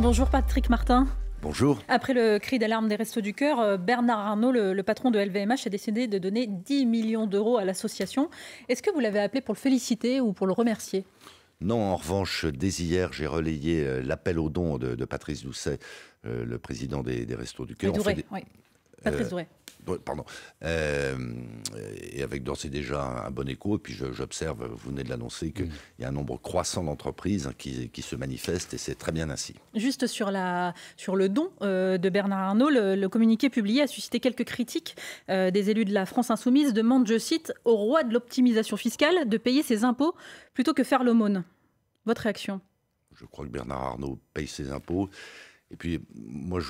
Bonjour Patrick Martin. Bonjour. Après le cri d'alarme des Restos du Cœur, euh, Bernard Arnault, le, patron de LVMH, a décidé de donner 10 millions d'euros à l'association. Est-ce que vous l'avez appelé pour le féliciter ou pour le remercier? Non, en revanche, dès hier, j'ai relayé euh, l'appel aux dons de, Patrice Doucet, euh, le président des, Restos du Cœur. Patrice Douret pardon, euh, et avec d'ores et déjà un, bon écho. Et puis j'observe, vous venez de l'annoncer, qu'il mm. y a un nombre croissant d'entreprises qui, se manifestent et c'est très bien ainsi. Juste sur, la, sur le don euh, de Bernard Arnault, le, communiqué publié a suscité quelques critiques. Euh, des élus de la France insoumise demandent, je cite, au roi de l'optimisation fiscale de payer ses impôts plutôt que faire l'aumône. Votre réaction? Je crois que Bernard Arnault paye ses impôts. Et puis, moi,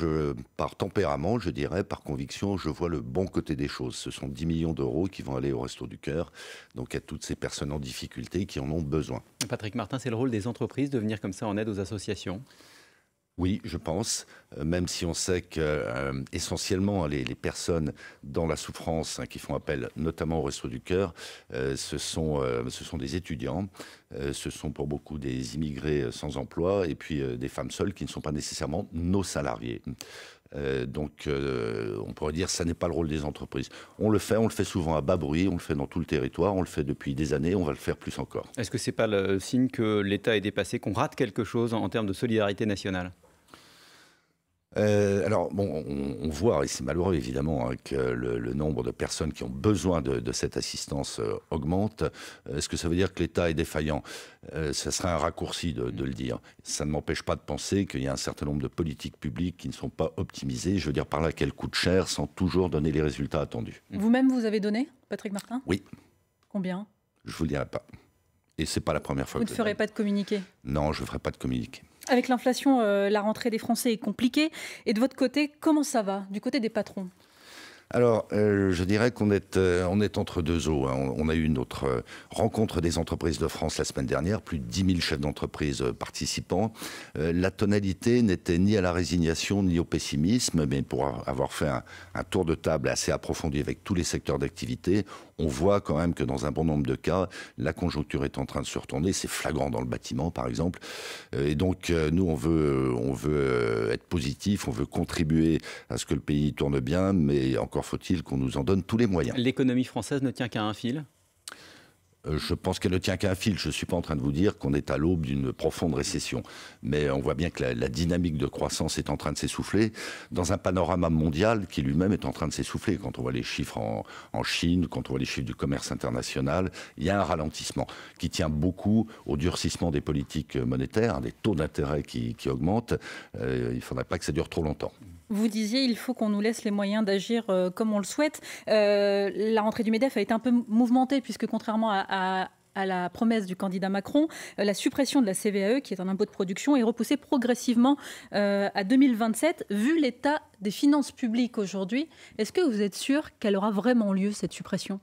par tempérament, je dirais, par conviction, je vois le bon côté des choses. Ce sont 10 millions d'euros qui vont aller au Resto du Cœur, donc à toutes ces personnes en difficulté qui en ont besoin. Patrick Martin, c'est le rôle des entreprises de venir comme ça en aide aux associations? Oui, je pense, euh, même si on sait que euh, essentiellement les, personnes dans la souffrance hein, qui font appel notamment au Resto du Cœur, euh, ce, sont, ce des étudiants, ce sont pour beaucoup des immigrés sans emploi et puis des femmes seules qui ne sont pas nécessairement nos salariés. donc, on pourrait dire que ça n'est pas le rôle des entreprises. On le fait, on le fait souvent à bas bruit, on le fait dans tout le territoire, on le fait depuis des années, on va le faire plus encore. Est-ce que c'est pas le signe que l'État est dépassé, qu'on rate quelque chose en termes de solidarité nationale? Euh, alors, bon, on, voit, et c'est malheureux évidemment, hein, que le, nombre de personnes qui ont besoin de, cette assistance euh, augmente. Euh, est-ce que ça veut dire que l'État est défaillant? Ça serait un raccourci de, le dire. Ça ne m'empêche pas de penser qu'il y a un certain nombre de politiques publiques qui ne sont pas optimisées. Je veux dire par là qu'elles coûtent cher sans toujours donner les résultats attendus. Vous-même, vous avez donné, Patrick Martin? Oui. Combien? Je vous le dirai pas. Et c'est pas la première fois vous que ne ferez pas de communiqué? Non, je ne ferai pas de communiqué. Avec l'inflation, euh, la rentrée des Français est compliquée. Et de votre côté, comment ça va du côté des patrons? Alors, euh, je dirais qu'on est, euh, est entre deux eaux. Hein. On, a eu notre rencontre des entreprises de France la semaine dernière, plus de 10 000 chefs d'entreprise participants. la tonalité n'était ni à la résignation ni au pessimisme, mais pour avoir fait un, un tour de table assez approfondi avec tous les secteurs d'activité, on voit quand même que dans un bon nombre de cas, la conjoncture est en train de se retourner. C'est flagrant dans le bâtiment, par exemple. Euh, et donc, euh, nous, on veut, on veut euh, être positif, on veut contribuer à ce que le pays tourne bien, mais encore faut-il qu'on nous en donne tous les moyens. L'économie française ne tient qu'à un fil? Euh, je pense qu'elle ne tient qu'à un fil. Je ne suis pas en train de vous dire qu'on est à l'aube d'une profonde récession. Mais on voit bien que la, dynamique de croissance est en train de s'essouffler dans un panorama mondial qui lui-même est en train de s'essouffler. Quand on voit les chiffres en, Chine, quand on voit les chiffres du commerce international, il y a un ralentissement qui tient beaucoup au durcissement des politiques monétaires, des taux d'intérêt qui, augmentent. Euh, il ne faudrait pas que ça dure trop longtemps. Vous disiez il faut qu'on nous laisse les moyens d'agir euh, comme on le souhaite. Euh, la rentrée du MEDEF a été un peu mouvementée puisque contrairement à, la promesse du candidat Macron, euh, la suppression de la CVAE, qui est un impôt de production, est repoussée progressivement à 2027. Vu l'état des finances publiques aujourd'hui, est-ce que vous êtes sûr qu'elle aura vraiment lieu, cette suppression?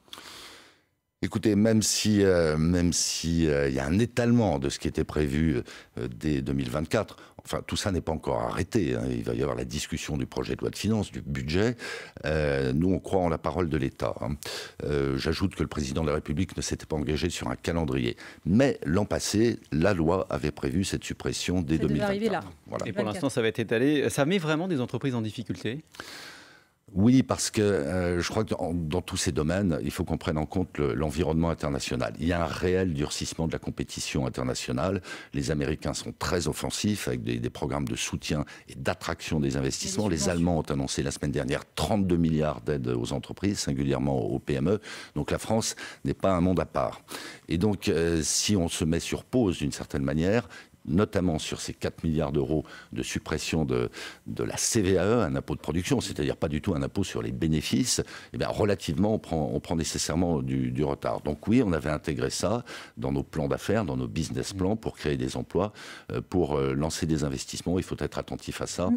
Écoutez, même si même il y a un étalement de ce qui était prévu dès 2024, Enfin, tout ça n'est pas encore arrêté. Hein. Il va y avoir la discussion du projet de loi de finances, du budget. Euh, nous, on croit en la parole de l'État. Hein. Euh, j'ajoute que le président de la République ne s'était pas engagé sur un calendrier. Mais l'an passé, la loi avait prévu cette suppression dès 2024. Et pour l'instant, ça va être étalé. Ça met vraiment des entreprises en difficulté? Oui, parce que euh, je crois que dans, tous ces domaines, il faut qu'on prenne en compte l'environnement international. Il y a un réel durcissement de la compétition internationale. Les Américains sont très offensifs avec des, des programmes de soutien et d'attraction des investissements. Les Allemands ont annoncé la semaine dernière 32 milliards d'aides aux entreprises, singulièrement aux PME. Donc la France n'est pas un monde à part. Et donc, euh, si on se met sur pause d'une certaine manière, notamment sur ces 4 milliards d'euros de suppression de, la CVAE, un impôt de production, c'est-à-dire pas du tout un impôt sur les bénéfices, eh bien, relativement, on prend, nécessairement du, retard. Donc oui, on avait intégré ça dans nos plans d'affaires, dans nos business plans pour créer des emplois, euh, pour euh, lancer des investissements. Il faut être attentif à ça.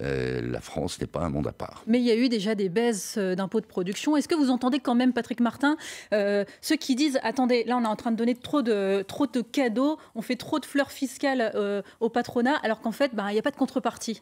Euh, la France n'est pas un monde à part. Mais il y a eu déjà des baisses euh, d'impôts de production. Est-ce que vous entendez quand même, Patrick Martin, euh, ceux qui disent attendez, là on est en train de donner trop de, trop de cadeaux, on fait trop de fleurs fiscales au patronat, alors qu'en fait, bah, il n'y a pas de contrepartie?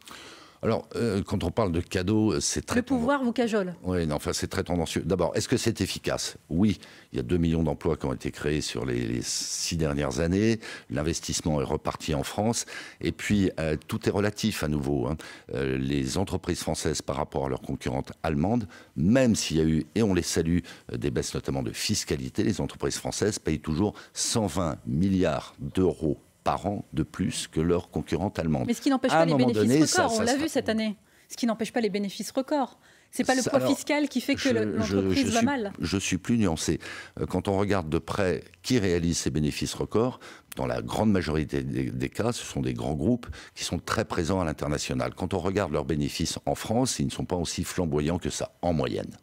Alors, euh, quand on parle de cadeaux, c'est très... Le pouvoir vous cajole. Oui, non, enfin, c'est très tendancieux. D'abord, est-ce que c'est efficace? Oui, il y a 2 millions d'emplois qui ont été créés sur les, six dernières années. L'investissement est reparti en France. Et puis, euh, tout est relatif à nouveau. Hein. Euh, les entreprises françaises par rapport à leurs concurrentes allemandes, même s'il y a eu, et on les salue, des baisses notamment de fiscalité, les entreprises françaises payent toujours 120 milliards d'euros par an de plus que leurs concurrentes allemandes. Mais ce qui n'empêche pas les bénéfices records, on l'a vu cette année. Ce qui n'empêche pas les bénéfices records. C'est pas le poids fiscal qui fait que l'entreprise va mal. Je suis plus nuancé. Euh, quand on regarde de près qui réalise ces bénéfices records, dans la grande majorité des, cas, ce sont des grands groupes qui sont très présents à l'international. Quand on regarde leurs bénéfices en France, ils ne sont pas aussi flamboyants que ça, en moyenne.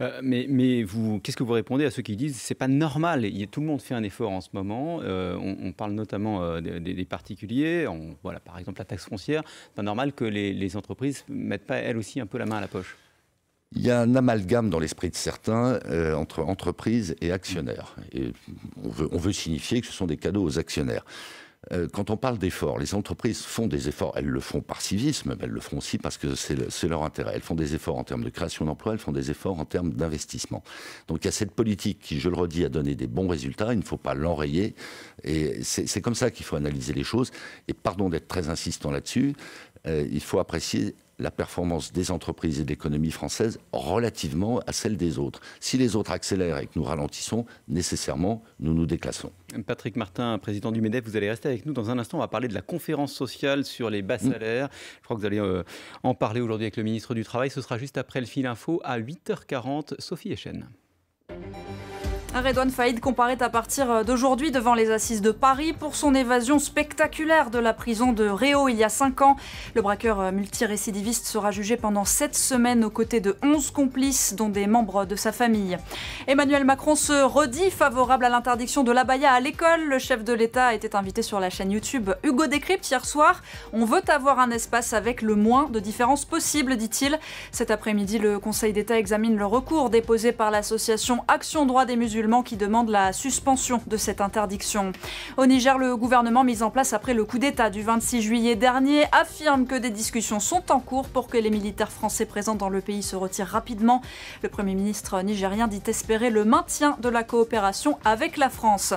Euh, mais, mais vous, qu'est-ce que vous répondez à ceux qui disent c'est pas normal il, Tout le monde fait un effort en ce moment. Euh, on, parle notamment euh, des, particuliers. On, voilà, par exemple, la taxe foncière. C'est pas normal que les, les entreprises mettent pas elles aussi un peu la main à la poche. Il y a un amalgame dans l'esprit de certains entre entreprises et actionnaires. Et on veut, on veut signifier que ce sont des cadeaux aux actionnaires. Euh, quand on parle d'efforts, les entreprises font des efforts. Elles le font par civisme, mais elles le font aussi parce que c'est leur intérêt. Elles font des efforts en termes de création d'emplois, elles font des efforts en termes d'investissement. Donc il y a cette politique qui, je le redis, a donné des bons résultats. Il ne faut pas l'enrayer. Et c'est comme ça qu'il faut analyser les choses. Et pardon d'être très insistant là-dessus, euh, il faut apprécier la performance des entreprises et de l'économie française relativement à celle des autres. Si les autres accélèrent et que nous ralentissons, nécessairement, nous nous déclassons. Patrick Martin, président du MEDEF, vous allez rester avec nous dans un instant. On va parler de la conférence sociale sur les bas mm. salaires. Je crois que vous allez euh, en parler aujourd'hui avec le ministre du Travail. Ce sera juste après le fil info à 8h40. Sophie Echen. Redouane Faïd comparaît à partir d'aujourd'hui devant les assises de Paris pour son évasion spectaculaire de la prison de Réau il y a 5 ans. Le braqueur multirécidiviste sera jugé pendant 7 semaines aux côtés de 11 complices, dont des membres de sa famille. Emmanuel Macron se redit favorable à l'interdiction de l'abaya à l'école. Le chef de l'État était invité sur la chaîne YouTube Hugo Décrypte hier soir. On veut avoir un espace avec le moins de différences possible, dit-il. Cet après-midi, le Conseil d'État examine le recours déposé par l'association Action Droit des Musulmans qui demande la suspension de cette interdiction. Au Niger, le gouvernement mis en place après le coup d'État du 26 juillet dernier affirme que des discussions sont en cours pour que les militaires français présents dans le pays se retirent rapidement. Le Premier ministre nigérien dit espérer le maintien de la coopération avec la France.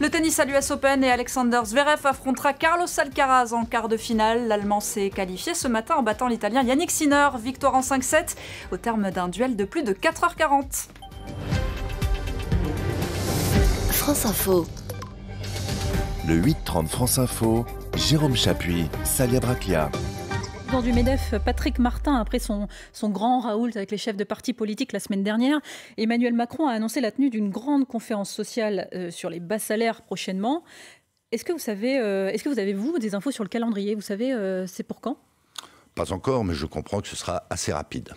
Le tennis à l'US Open et Alexander Zverev affrontera Carlos Alcaraz en quart de finale. L'Allemand s'est qualifié ce matin en battant l'Italien Yannick Sinner, victoire en 5-7 au terme d'un duel de plus de 4h40. France Info. Le 8-30 France Info, Jérôme Chapuis, Salia Braclia. Dans du MEDEF, Patrick Martin, après son, son grand Raoult avec les chefs de partis politiques la semaine dernière, Emmanuel Macron a annoncé la tenue d'une grande conférence sociale euh, sur les bas salaires prochainement. Est-ce que vous savez, euh, est-ce que vous avez vous des infos sur le calendrier? Vous savez, euh, c'est pour quand? Pas encore, mais je comprends que ce sera assez rapide.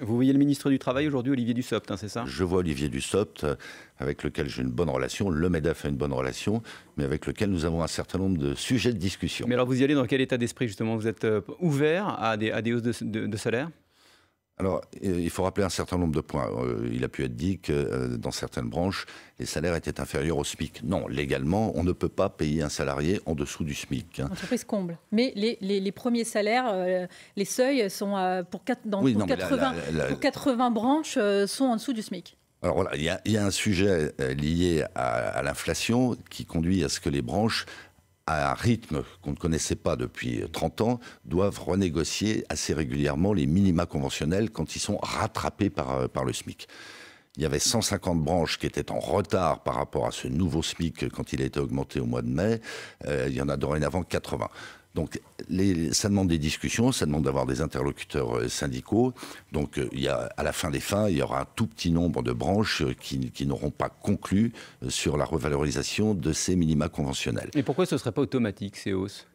Vous voyez le ministre du Travail aujourd'hui, Olivier Dussopt, hein, c'est ça? Je vois Olivier Dussopt, euh, avec lequel j'ai une bonne relation. Le MEDEF a une bonne relation, mais avec lequel nous avons un certain nombre de sujets de discussion. Mais alors, vous y allez dans quel état d'esprit, justement? Vous êtes euh, ouvert à des, à des hausses de salaire? Alors, euh, il faut rappeler un certain nombre de points. Euh, il a pu être dit que euh, dans certaines branches, les salaires étaient inférieurs au SMIC. Non, légalement, on ne peut pas payer un salarié en dessous du SMIC. Hein. L'entreprise comble. Mais les, premiers salaires, les seuils sont pour, 4, dans, 80, branches sont en dessous du SMIC. Alors voilà, il y, a un sujet lié à l'inflation qui conduit à ce que les branches à un rythme qu'on ne connaissait pas depuis 30 ans, doivent renégocier assez régulièrement les minima conventionnels quand ils sont rattrapés par, euh, le SMIC. Il y avait 150 branches qui étaient en retard par rapport à ce nouveau SMIC quand il a été augmenté au mois de mai. Euh, il y en a dorénavant 80. Donc, ça demande des discussions, ça demande d'avoir des interlocuteurs euh, syndicaux. Donc, euh, il y a, à la fin des fins, il y aura un tout petit nombre de branches euh, qui, n'auront pas conclu sur la revalorisation de ces minima conventionnels. Et pourquoi ce ne serait pas automatique, ces hausses,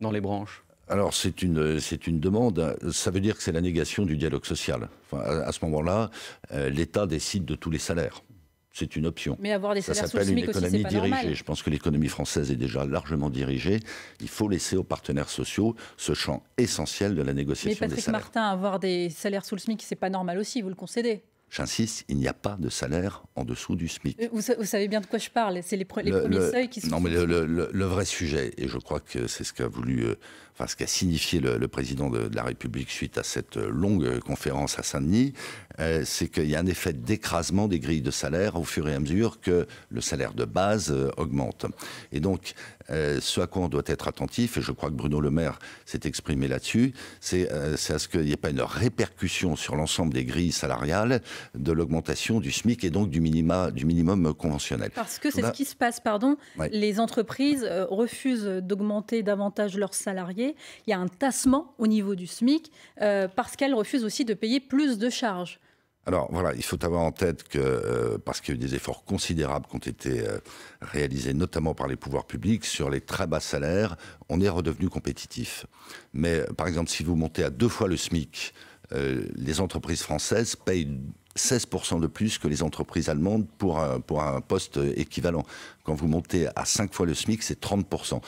dans les branches? Alors c'est une, c'est une demande, ça veut dire que c'est la négation du dialogue social. à, ce moment-là, l'État décide de tous les salaires c'est une option. Mais avoir des salaires Ça s'appelle une économie dirigée. Je pense que l'économie française est déjà largement dirigée. Il faut laisser aux partenaires sociaux ce champ essentiel de la négociation Mais Patrick Martin, avoir des salaires sous le SMIC, c'est pas normal aussi, vous le concédez J'insiste, il n'y a pas de salaire en dessous du SMIC. Vous, savez bien de quoi je parle. C'est les, premiers seuils qui sont. Non, mais le, vrai sujet, et je crois que c'est ce qu'a voulu. Euh, enfin, ce qu'a signifié le, président de, la République suite à cette longue conférence à Saint-Denis, euh, c'est qu'il y a un effet d'écrasement des grilles de salaire au fur et à mesure que le salaire de base euh, augmente. Et donc, euh, ce à quoi on doit être attentif, et je crois que Bruno Le Maire s'est exprimé là-dessus, c'est à ce qu'il n'y ait pas une répercussion sur l'ensemble des grilles salariales de l'augmentation du SMIC et donc du, minima, du minimum conventionnel. Parce que c'est ce qui se passe, pardon. Les entreprises refusent d'augmenter davantage leurs salariés. Il y a un tassement au niveau du SMIC parce qu'elles refusent aussi de payer plus de charges. Alors voilà, il faut avoir en tête que, euh, parce qu'il y a eu des efforts considérables qui ont été euh, réalisés, notamment par les pouvoirs publics, sur les très bas salaires, on est redevenu compétitif. Mais par exemple, si vous montez à deux fois le SMIC, euh, les entreprises françaises payent 16% de plus que les entreprises allemandes pour un, pour un poste équivalent. Quand vous montez à 5 fois le SMIC, c'est 30%.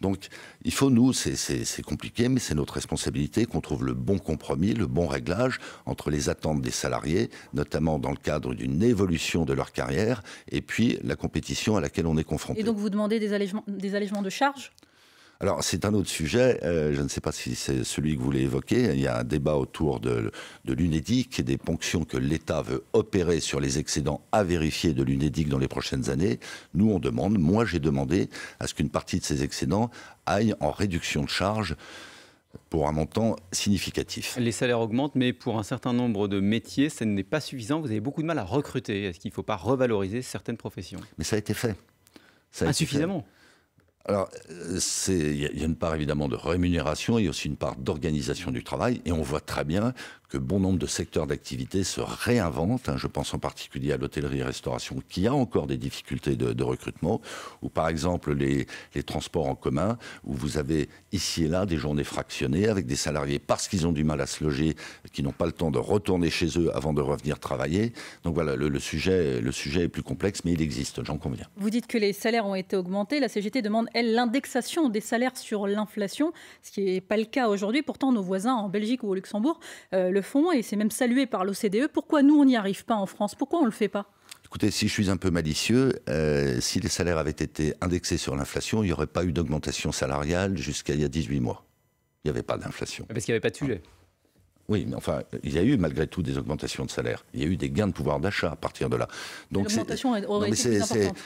Donc il faut, nous, c'est compliqué, mais c'est notre responsabilité qu'on trouve le bon compromis, le bon réglage entre les attentes des salariés, notamment dans le cadre d'une évolution de leur carrière, et puis la compétition à laquelle on est confronté. Et donc vous demandez des allègements, des de charges? Alors, c'est un autre sujet. Euh, je ne sais pas si c'est celui que vous voulez évoquer. Il y a un débat autour de, de l'UNEDIC et des ponctions que l'État veut opérer sur les excédents à vérifier de l'UNEDIC dans les prochaines années. Nous, on demande, moi j'ai demandé à ce qu'une partie de ces excédents aille en réduction de charges pour un montant significatif. Les salaires augmentent, mais pour un certain nombre de métiers, ce n'est pas suffisant. Vous avez beaucoup de mal à recruter. Est-ce qu'il ne faut pas revaloriser certaines professions? Mais ça a été fait. Insuffisamment. Alors, euh, il y, a une part évidemment de rémunération, a aussi une part d'organisation du travail, et on voit très bien que bon nombre de secteurs d'activité se réinventent. Hein. je pense en particulier à l'hôtellerie et restauration, qui a encore des difficultés de, recrutement, ou par exemple les, transports en commun, où vous avez ici et là des journées fractionnées avec des salariés parce qu'ils ont du mal à se loger, qui n'ont pas le temps de retourner chez eux avant de revenir travailler. Donc voilà, le, sujet, le sujet est plus complexe, mais il existe, j'en conviens. Vous dites que les salaires ont été augmentés. La CGT demande, elle, l'indexation des salaires sur l'inflation, ce qui n'est pas le cas aujourd'hui. Pourtant, nos voisins en Belgique ou au Luxembourg euh, le font et c'est même salué par l'OCDE. Pourquoi nous, on n'y arrive pas en France? Pourquoi on ne le fait pas? Écoutez, si je suis un peu malicieux, euh, si les salaires avaient été indexés sur l'inflation, il n'y aurait pas eu d'augmentation salariale jusqu'à il y a 18 mois. Il n'y avait pas d'inflation. Parce qu'il n'y avait pas de sujet. Oui, mais enfin, il y a eu malgré tout des augmentations de salaire. Il y a eu des gains de pouvoir d'achat à partir de là. Donc l'augmentation aurait été plus importante.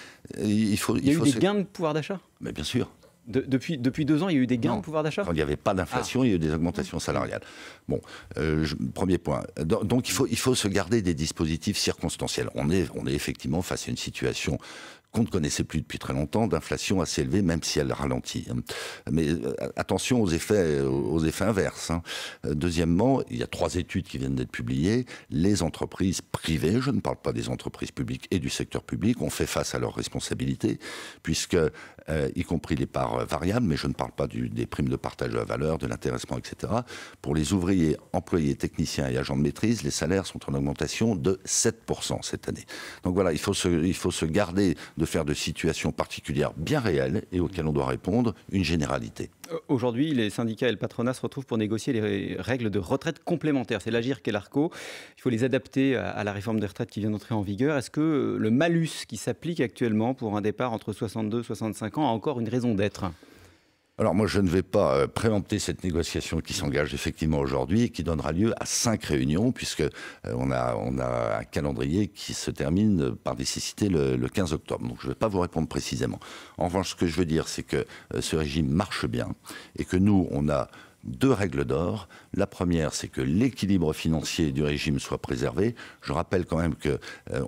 Il, faut, il, y a eu des gains de pouvoir d'achat? Mais bien sûr depuis, depuis deux ans, il y a eu des gains de pouvoir d'achat? Quand il n'y avait pas d'inflation, il y a eu des augmentations salariales. Bon, euh, premier point. Donc il faut, il faut se garder des dispositifs circonstanciels. On est, on est effectivement face à une situation qu'on ne connaissait plus depuis très longtemps, d'inflation assez élevée, même si elle ralentit. Mais euh, attention aux effets, aux effets inverses. Hein. Euh, deuxièmement, il y a trois études qui viennent d'être publiées. Les entreprises privées, je ne parle pas des entreprises publiques et du secteur public, ont fait face à leurs responsabilités, puisque, euh, y compris les parts variables, mais je ne parle pas des primes de partage de la valeur, de l'intéressement, etc. Pour les ouvriers, employés, techniciens et agents de maîtrise, les salaires sont en augmentation de 7% cette année. Donc voilà, il faut se, il faut se garder de faire de situations particulières bien réelles et auxquelles on doit répondre une généralité. Euh, aujourd'hui, les syndicats et le patronat se retrouvent pour négocier les règles de retraite complémentaires. C'est l'AGIR est l'ARCO. Il faut les adapter à la réforme des retraites qui vient d'entrer en vigueur. Est-ce que le malus qui s'applique actuellement pour un départ entre 62 et 65 ans a encore une raison d'être? Alors moi, je ne vais pas euh, préempter cette négociation qui s'engage effectivement aujourd'hui et qui donnera lieu à cinq réunions, puisque euh, on, a, on a un calendrier qui se termine par nécessité le, 15 octobre. Donc je ne vais pas vous répondre précisément. En revanche, ce que je veux dire, c'est que euh, ce régime marche bien et que nous, on a deux règles d'or. La première, c'est que l'équilibre financier du régime soit préservé. Je rappelle quand même que euh,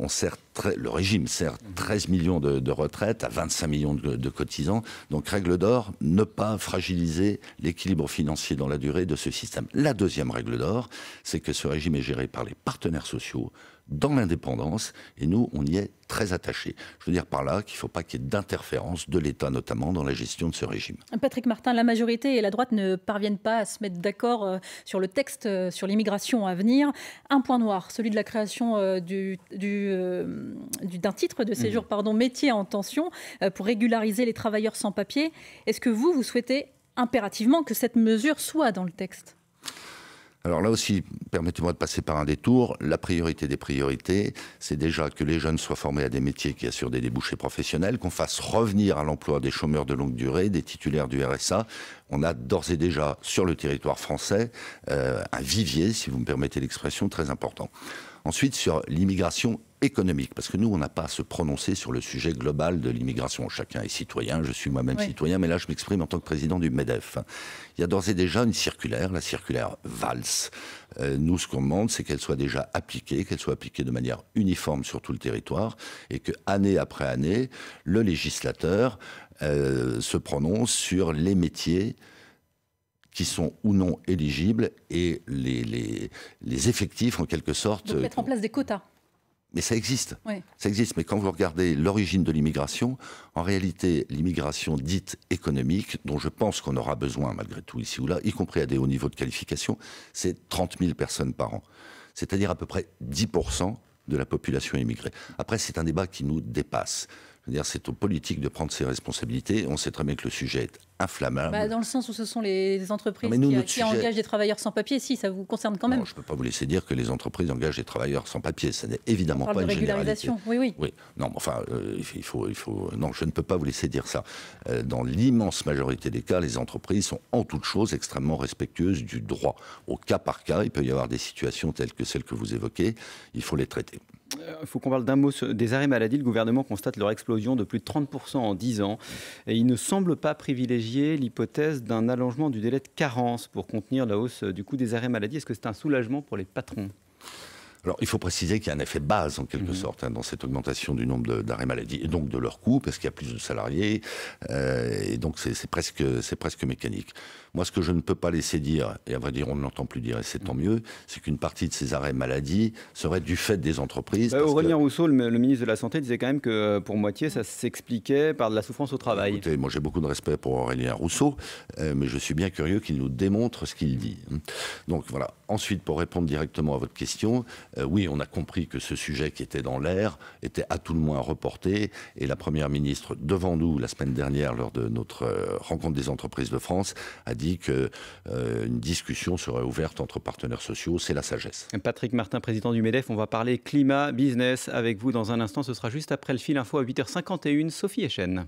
le régime sert 13 millions de, retraites à 25 millions de cotisants. Donc, règle d'or, ne pas fragiliser l'équilibre financier dans la durée de ce système. La deuxième règle d'or, c'est que ce régime est géré par les partenaires sociaux dans l'indépendance, et nous, on y est très attachés. Je veux dire par là qu'il ne faut pas qu'il y ait d'interférence de l'État, notamment dans la gestion de ce régime. Patrick Martin, la majorité et la droite ne parviennent pas à se mettre d'accord euh, sur le texte euh, sur l'immigration à venir. Un point noir, celui de la création euh, du, d'un titre de séjour, mmh. pardon, métier en tension, pour régulariser les travailleurs sans papier. Est-ce que vous, vous souhaitez impérativement que cette mesure soit dans le texte? Alors là aussi, permettez-moi de passer par un détour. La priorité des priorités, c'est déjà que les jeunes soient formés à des métiers qui assurent des débouchés professionnels, qu'on fasse revenir à l'emploi des chômeurs de longue durée, des titulaires du RSA. On a d'ores et déjà sur le territoire français euh, un vivier, si vous me permettez l'expression, très important. Ensuite, sur l'immigration économique, parce que nous, on n'a pas à se prononcer sur le sujet global de l'immigration. Chacun est citoyen, je suis moi-même citoyen, mais là, je m'exprime en tant que président du MEDEF. Il y a d'ores et déjà une circulaire, la circulaire VALS. Euh, nous, ce qu'on demande, c'est qu'elle soit déjà appliquée, qu'elle soit appliquée de manière uniforme sur tout le territoire, et que, année après année, le législateur euh, se prononce sur les métiers qui sont ou non éligibles et les, les, les effectifs en quelque sorte. Donc mettre en place des quotas. Mais ça existe. Ça existe. Mais quand vous regardez l'origine de l'immigration, en réalité, l'immigration dite économique, dont je pense qu'on aura besoin malgré tout ici ou là, y compris à des hauts niveaux de qualification, c'est 30 000 personnes par an. C'est-à-dire à peu près 10 de la population immigrée. Après, c'est un débat qui nous dépasse. Je veux dire, c'est aux politiques de prendre ses responsabilités. On sait très bien que le sujet est inflammable. Bah, dans le sens où ce sont les entreprises qui, engagent des travailleurs sans papier, si, ça vous concerne quand même. Non, je ne peux pas vous laisser dire que les entreprises engagent des travailleurs sans papier. Ce n'est évidemment pas de une régularisation. Oui, oui. Oui, non, enfin, euh, il, faut, il faut. Non, je ne peux pas vous laisser dire ça. Euh, dans l'immense majorité des cas, les entreprises sont en toute chose extrêmement respectueuses du droit. Au cas par cas, il peut y avoir des situations telles que celles que vous évoquez. Il faut les traiter. Il euh, faut qu'on parle d'un mot des arrêts maladie. Le gouvernement constate leur explosion de plus de 30% en 10 ans. Et il ne semble pas privilégier l'hypothèse d'un allongement du délai de carence pour contenir la hausse du coût des arrêts maladie. Est-ce que c'est un soulagement pour les patrons? Alors, il faut préciser qu'il y a un effet base, en quelque mhm. sorte, hein, dans cette augmentation du nombre d'arrêts maladie, et donc de leur coût, parce qu'il y a plus de salariés, euh, et donc c'est presque, presque mécanique. Moi, ce que je ne peux pas laisser dire, et à vrai dire, on ne l'entend plus dire, et c'est tant mieux, c'est qu'une partie de ces arrêts maladie serait du fait des entreprises. Bah, Aurélien Rousseau, le, ministre de la Santé, disait quand même que euh, pour moitié, ça s'expliquait par de la souffrance au travail. Écoutez, moi j'ai beaucoup de respect pour Aurélien Rousseau, euh, mais je suis bien curieux qu'il nous démontre ce qu'il dit. Donc voilà. Ensuite, pour répondre directement à votre question, euh, oui, on a compris que ce sujet qui était dans l'air était à tout le moins reporté, et la Première ministre, devant nous, la semaine dernière, lors de notre rencontre des entreprises de France, a dit dit qu'une euh, discussion serait ouverte entre partenaires sociaux. C'est la sagesse. Patrick Martin, président du MEDEF, on va parler climat, business avec vous dans un instant. Ce sera juste après le fil info à 8h51. Sophie Echen.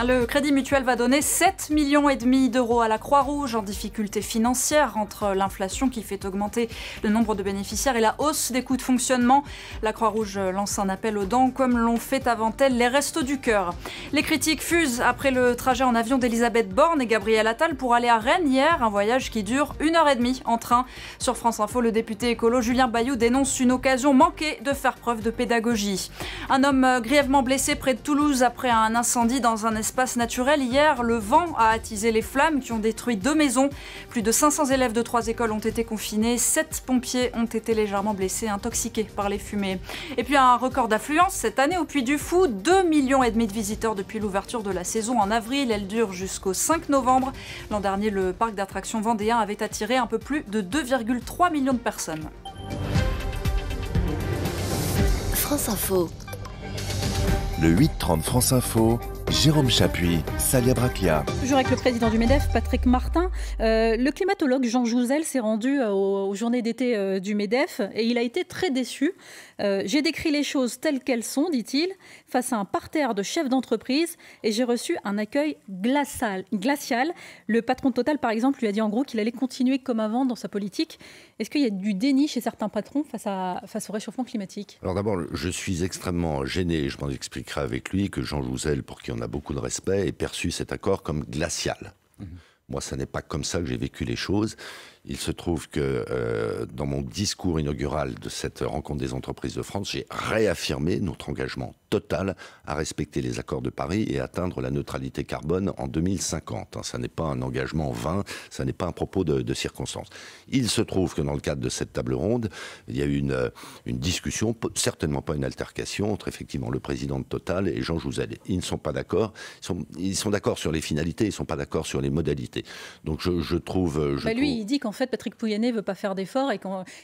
Le Crédit Mutuel va donner 7 millions et d'euros à la Croix-Rouge en difficulté financière entre l'inflation qui fait augmenter le nombre de bénéficiaires et la hausse des coûts de fonctionnement. La Croix-Rouge lance un appel aux dents comme l'ont fait avant elle les Restos du Cœur. Les critiques fusent après le trajet en avion d'Elisabeth Borne et Gabriel Attal pour aller à Rennes hier, un voyage qui dure une heure et demie en train. Sur France Info, le député écolo Julien Bayou dénonce une occasion manquée de faire preuve de pédagogie. Un homme grièvement blessé près de Toulouse après un incendie dans un espace naturel. Hier, le vent a attisé les flammes qui ont détruit deux maisons. Plus de 500 élèves de trois écoles ont été confinés. Sept pompiers ont été légèrement blessés, intoxiqués par les fumées. Et puis un record d'affluence cette année au Puy du Fou. 2 millions et demi de visiteurs depuis l'ouverture de la saison en avril. Elle dure jusqu'au 5 novembre. L'an dernier, le parc d'attractions vendéen avait attiré un peu plus de 2,3 millions de personnes. France Info. Le 8-30 France Info. Jérôme Chapuis, Salia Braclia. Toujours avec le président du MEDEF, Patrick Martin. Euh, le climatologue Jean Jouzel s'est rendu euh, aux, journées d'été euh, du MEDEF et il a été très déçu. j'ai décrit les choses telles qu'elles sont, dit-il, face à un parterre de chefs d'entreprise et j'ai reçu un accueil glacial, glacial. Le patron de Total, par exemple, lui a dit en gros qu'il allait continuer comme avant dans sa politique. Est-ce qu'il y a du déni chez certains patrons face, à, face au réchauffement climatique? Alors d'abord, je suis extrêmement gêné, je m'en expliquerai avec lui, que Jean Jouzel, pour qui on a beaucoup de respect, ait perçu cet accord comme glacial. Mmh. Moi, ce n'est pas comme ça que j'ai vécu les choses. Il se trouve que euh, dans mon discours inaugural de cette rencontre des entreprises de France, j'ai réaffirmé notre engagement total à respecter les accords de Paris et atteindre la neutralité carbone en 2050. Hein, ça n'est pas un engagement vain, ça n'est pas un propos de, de, circonstance. Il se trouve que dans le cadre de cette table ronde, il y a eu une, euh, une discussion, certainement pas une altercation, entre effectivement le président de Total et Jean Jouzel. Ils ne sont pas d'accord. Ils sont, d'accord sur les finalités, ils ne sont pas d'accord sur les modalités. Donc je, je trouve... Je bah lui, il dit qu'en fait, Patrick Pouyanné ne veut pas faire d'efforts et,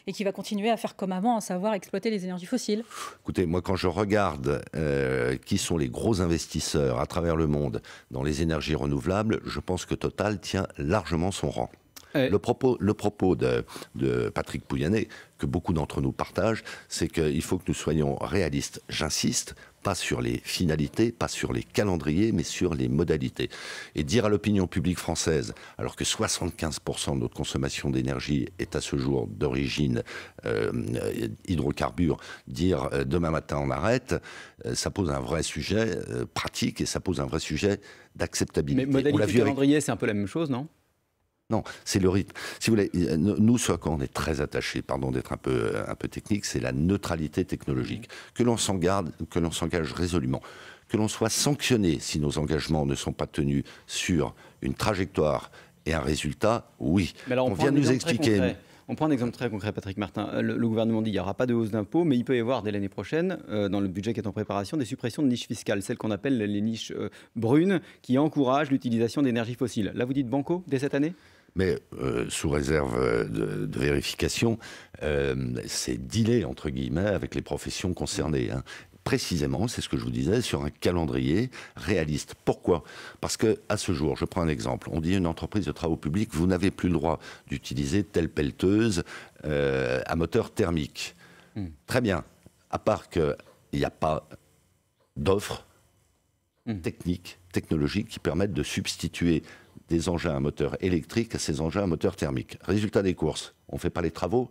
et qu'il va continuer à faire comme avant, à savoir exploiter les énergies fossiles. Écoutez, moi, quand je regarde euh, qui sont les gros investisseurs à travers le monde dans les énergies renouvelables, je pense que Total tient largement son rang. Le propos, le propos de, de Patrick Pouyanné, que beaucoup d'entre nous partagent, c'est qu'il faut que nous soyons réalistes. J'insiste, pas sur les finalités, pas sur les calendriers, mais sur les modalités. Et dire à l'opinion publique française, alors que 75% de notre consommation d'énergie est à ce jour d'origine euh, hydrocarbures, dire euh, demain matin on arrête, euh, ça pose un vrai sujet pratique et ça pose un vrai sujet d'acceptabilité. Mais modalité calendrier, c'est un peu la même chose, non? Non, c'est le rythme. Si vous voulez, nous, ce à quoi on est très attachés, pardon d'être un peu, un peu technique, c'est la neutralité technologique. Que l'on que l'on s'engage résolument, que l'on soit sanctionné si nos engagements ne sont pas tenus sur une trajectoire et un résultat, oui. Mais on, vient nous expliquer. On prend un exemple très concret, Patrick Martin. Le, gouvernement dit qu'il n'y aura pas de hausse d'impôts, mais il peut y avoir dès l'année prochaine, euh, dans le budget qui est en préparation, des suppressions de niches fiscales, celles qu'on appelle les niches euh, brunes, qui encouragent l'utilisation d'énergie fossile. Là, vous dites banco dès cette année? Mais euh, sous réserve euh, de, vérification, euh, c'est dealé, entre guillemets, avec les professions concernées. Hein. Précisément, c'est ce que je vous disais, sur un calendrier réaliste. Pourquoi? Parce que à ce jour, je prends un exemple, on dit à une entreprise de travaux publics, vous n'avez plus le droit d'utiliser telle pelleteuse à moteur thermique. Hmm. Très bien, à part qu'il n'y a pas d'offres hmm. techniques, technologiques qui permettent de substituer des engins à moteur électrique à ces engins à moteur thermique. Résultat des courses, on ne fait pas les travaux,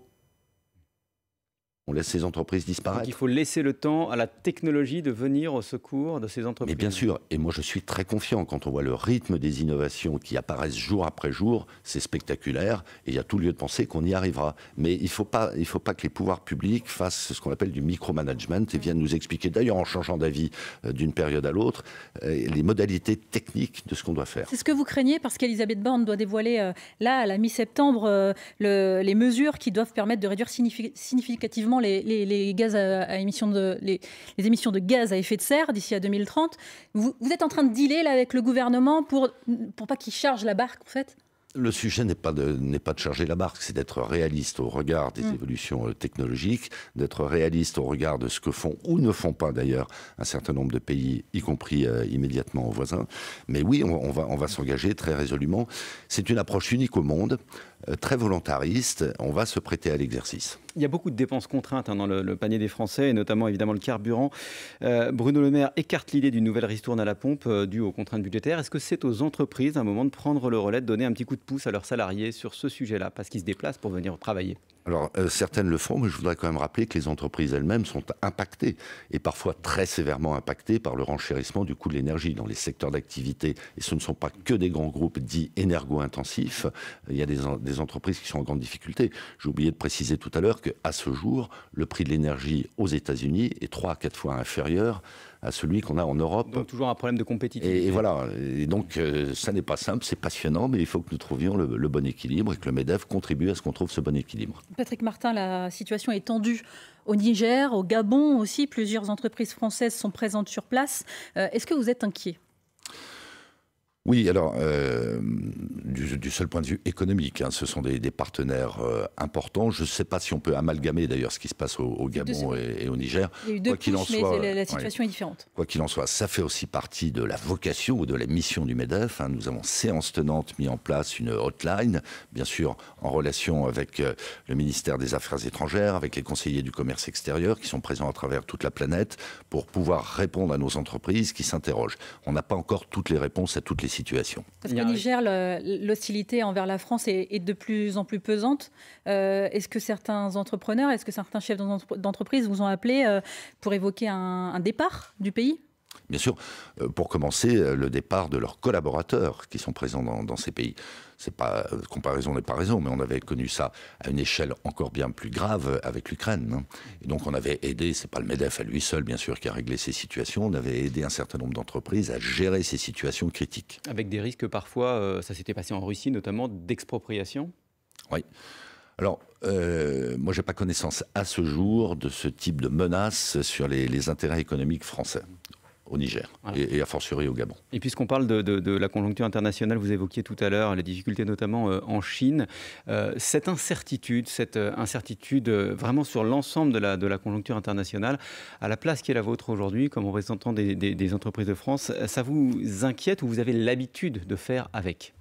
on laisse ces entreprises disparaître. Donc il faut laisser le temps à la technologie de venir au secours de ces entreprises. Mais bien sûr, et moi je suis très confiant quand on voit le rythme des innovations qui apparaissent jour après jour, c'est spectaculaire et il y a tout lieu de penser qu'on y arrivera. Mais il ne faut, pas, faut pas que les pouvoirs publics fassent ce qu'on appelle du micromanagement et viennent nous expliquer, d'ailleurs en changeant d'avis euh, d'une période à l'autre, euh, les modalités techniques de ce qu'on doit faire. C'est ce que vous craignez parce qu'Elisabeth Borne doit dévoiler euh, là, à la mi-septembre, les mesures qui doivent permettre de réduire significativement les, gaz à, émissions de, les, émissions de gaz à effet de serre d'ici à 2030. Vous, êtes en train de dealer là, avec le gouvernement pour, pour pas qu'il charge la barque, en fait? Le sujet n'est pas, de, n'est pas de charger la barque, c'est d'être réaliste au regard des mm. évolutions euh, technologiques, d'être réaliste au regard de ce que font ou ne font pas d'ailleurs un certain nombre de pays, y compris euh, immédiatement voisins. Mais oui, on, va, on va s'engager très résolument. C'est une approche unique au monde, très volontariste. On va se prêter à l'exercice. Il y a beaucoup de dépenses contraintes hein, dans le, panier des Français, et notamment évidemment le carburant. Bruno Le Maire écarte l'idée d'une nouvelle ristourne à la pompe due aux contraintes budgétaires. Est-ce que c'est aux entreprises à un moment de prendre le relais, de donner un petit coup de pouce à leurs salariés sur ce sujet-là, parce qu'ils se déplacent pour venir travailler? Alors, euh, certaines le font, mais je voudrais quand même rappeler que les entreprises elles-mêmes sont impactées, et parfois très sévèrement impactées par le renchérissement du coût de l'énergie dans les secteurs d'activité. Et ce ne sont pas que des grands groupes dits énergo-intensifs. Il y a des, des, entreprises qui sont en grande difficulté. J'ai oublié de préciser tout à l'heure qu'à ce jour, le prix de l'énergie aux États-Unis est 3 à 4 fois inférieur à celui qu'on a en Europe. Donc toujours un problème de compétitivité. Et, voilà. Et donc euh, ça n'est pas simple, c'est passionnant, mais il faut que nous trouvions le, bon équilibre et que le Medef contribue à ce qu'on trouve ce bon équilibre. Patrick Martin, la situation est tendue au Niger, au Gabon aussi. Plusieurs entreprises françaises sont présentes sur place. Euh, est-ce que vous êtes inquiet? Oui, alors, euh, du, seul point de vue économique, hein, ce sont des, partenaires euh, importants. Je ne sais pas si on peut amalgamer d'ailleurs ce qui se passe au, Gabon et, au Niger. Il y a eu deux quoi en soit, mais la, situation est différente. Quoi qu'il en soit, ça fait aussi partie de la vocation ou de la mission du MEDEF. Hein. Nous avons séance tenante mis en place une hotline, bien sûr en relation avec euh, le ministère des Affaires étrangères, avec les conseillers du commerce extérieur qui sont présents à travers toute la planète pour pouvoir répondre à nos entreprises qui s'interrogent. On n'a pas encore toutes les réponses à toutes les situation. Parce qu'au Niger, l'hostilité envers la France est, de plus en plus pesante. Euh, est-ce que certains entrepreneurs, est-ce que certains chefs d'entreprise vous ont appelé euh, pour évoquer un départ du pays? Bien sûr, euh, pour commencer, euh, le départ de leurs collaborateurs qui sont présents dans, ces pays. C'est pas euh, comparaison n'est pas raison, mais on avait connu ça à une échelle encore bien plus grave avec l'Ukraine. Hein. Et donc on avait aidé, c'est pas le Medef à lui seul bien sûr qui a réglé ces situations, on avait aidé un certain nombre d'entreprises à gérer ces situations critiques. Avec des risques parfois, ça s'était passé en Russie notamment, d'expropriation? Oui. Alors, euh, moi, j'ai pas connaissance à ce jour de ce type de menace sur les intérêts économiques français au Niger et, a fortiori au Gabon. Et puisqu'on parle de, la conjoncture internationale, vous évoquiez tout à l'heure les difficultés notamment euh, en Chine. Euh, cette incertitude, cette euh, incertitude vraiment sur l'ensemble de la, de la conjoncture internationale, à la place qui est la vôtre aujourd'hui comme représentant des, des entreprises de France, ça vous inquiète ou vous avez l'habitude de faire avec?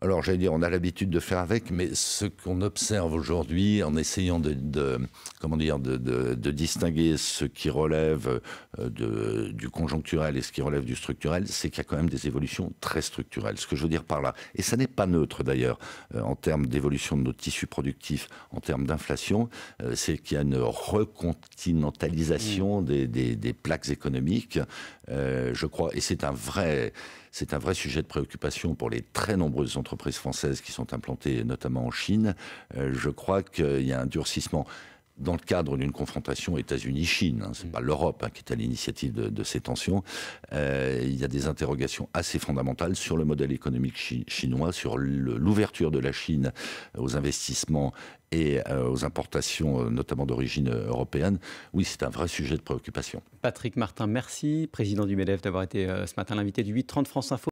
Alors, j'allais dire, on a l'habitude de faire avec, mais ce qu'on observe aujourd'hui, en essayant de, comment dire, de, distinguer ce qui relève euh, du conjoncturel et ce qui relève du structurel, c'est qu'il y a quand même des évolutions très structurelles. Ce que je veux dire par là, et ça n'est pas neutre d'ailleurs, euh, en termes d'évolution de nos tissus productifs, en termes d'inflation, euh, c'est qu'il y a une recontinentalisation mmh. des, des, plaques économiques, je crois, et c'est un vrai c'est un vrai sujet de préoccupation pour les très nombreuses entreprises françaises qui sont implantées notamment en Chine. Euh, je crois qu'il y a un durcissement dans le cadre d'une confrontation États-Unis-Chine, hein, c'est mm. pas l'Europe hein, qui est à l'initiative de, ces tensions, euh, il y a des interrogations assez fondamentales sur le modèle économique chinois, sur l'ouverture de la Chine aux investissements et euh, aux importations, notamment d'origine européenne. Oui, c'est un vrai sujet de préoccupation. Patrick Martin, merci, président du MEDEF, d'avoir été ce matin l'invité du 830 France Info.